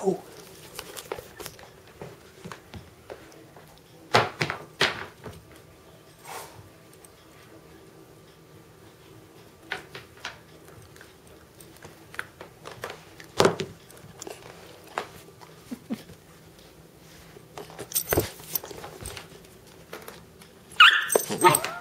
go. Right.